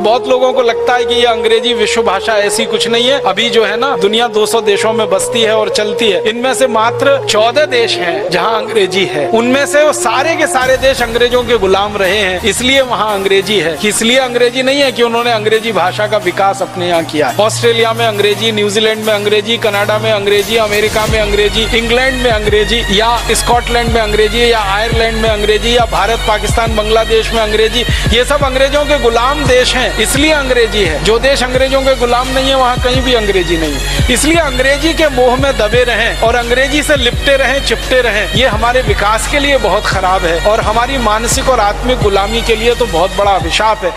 बहुत लोगों को लगता है कि ये अंग्रेज़ी विश्व भाषा ऐसी कुछ नहीं है। अभी जो है ना, दुनिया 200 देशों में बसती है और चलती है। इनमें से मात्र 14 देश हैं जहाँ अंग्रेज़ी है। उनमें से वो सारे के सारे देश अंग्रेज़ों के गुलाम रहे हैं, इसलिए वहाँ अंग्रेज़ी है। इसलिए अंग्रेज़ी नहीं है कि उन्होंने अंग्रेज़ी भाषा का विकास अपने यहाँ किया ऑस्ट्रेलिया में अंग्रेज़ी, न्यूजीलैंड में अंग्रेज़ी, कनाडा में अंग्रेज़ी, अमेरिका में अंग्रेज़ी, इंग्लैंड में अंग्रेज़ी या स्कॉटलैंड में अंग्रेज़ी या आयरलैंड में अंग्रेज़ी या भारत, पाकिस्तान, बांग्लादेश में अंग्रेज़ी, ये सब अंग्रेज़ों के गुलाम देश हैं। इसलिए अंग्रेज़ी है। जो देश अंग्रेज़ों के गुलाम नहीं है, वहाँ कहीं भी अंग्रेज़ी नहीं है। इसलिए अंग्रेज़ी के मोह में दबे रहे और अंग्रेज़ी से लिपटे रहे, चिपटे रहे। ये हमारे विकास के लिए बहुत खराब है और हमारी मानसिक और आत्मिक गुलामी के लिए तो बहुत बड़ा अभिशाप है।